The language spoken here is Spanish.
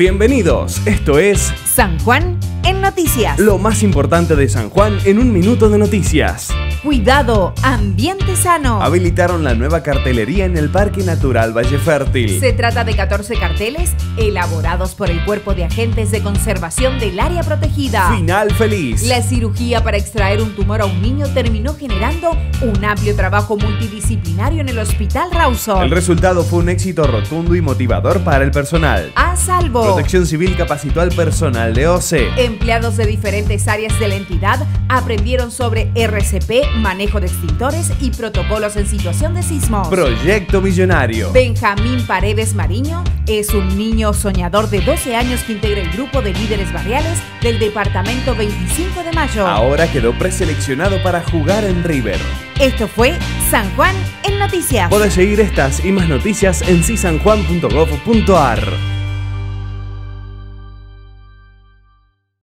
Bienvenidos, esto es San Juan en Noticias. lo más importante de San Juan en un minuto de noticias. Cuidado, ambiente sano. Habilitaron la nueva cartelería en el Parque Natural Valle Fértil. Se trata de 14 carteles elaborados por el Cuerpo de Agentes de Conservación del Área Protegida. Final feliz. La cirugía para extraer un tumor a un niño terminó generando un amplio trabajo multidisciplinario en el Hospital Rawson. El resultado fue un éxito rotundo y motivador para el personal. A salvo. Protección Civil capacitó al personal de OCE. Empleados de diferentes áreas de la entidad aprendieron sobre RCP, manejo de extintores y protocolos en situación de sismos. Proyecto Millonario. Benjamín Paredes Mariño es un niño soñador de 12 años que integra el grupo de líderes barriales del departamento 25 de Mayo. Ahora quedó preseleccionado para jugar en River. Esto fue San Juan en Noticias. Podés seguir estas y más noticias en cisanjuan.gov.ar.